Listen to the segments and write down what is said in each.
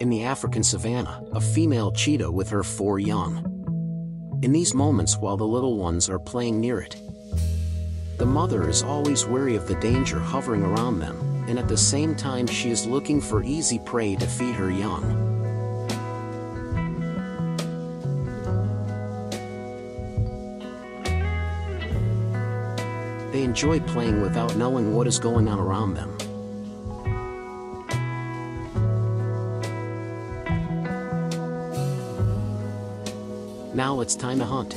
in the African savanna, a female cheetah with her four young. In these moments while the little ones are playing near it, the mother is always wary of the danger hovering around them, and at the same time she is looking for easy prey to feed her young. They enjoy playing without knowing what is going on around them. Now it's time to hunt.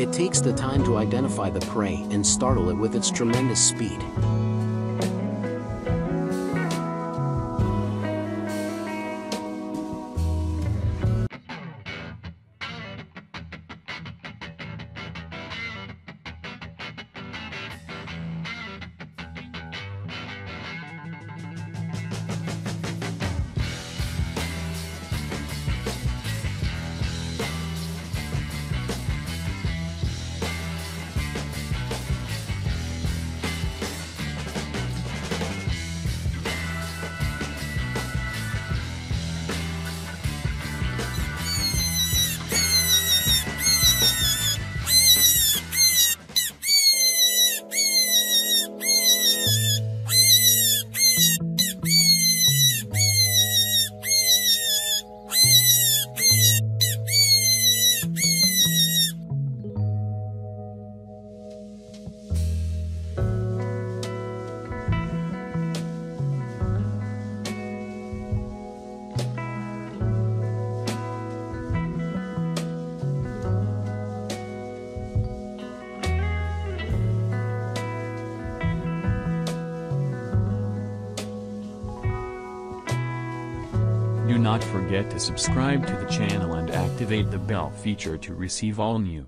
It takes the time to identify the prey and startle it with its tremendous speed. Do not forget to subscribe to the channel and activate the bell feature to receive all new